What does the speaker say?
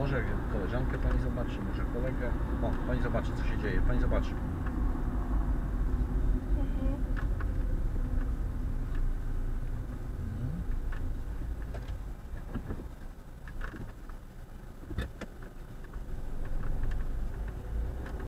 Może koleżankę pani zobaczy, może kolegę. O, pani zobaczy co się dzieje, pani zobaczy.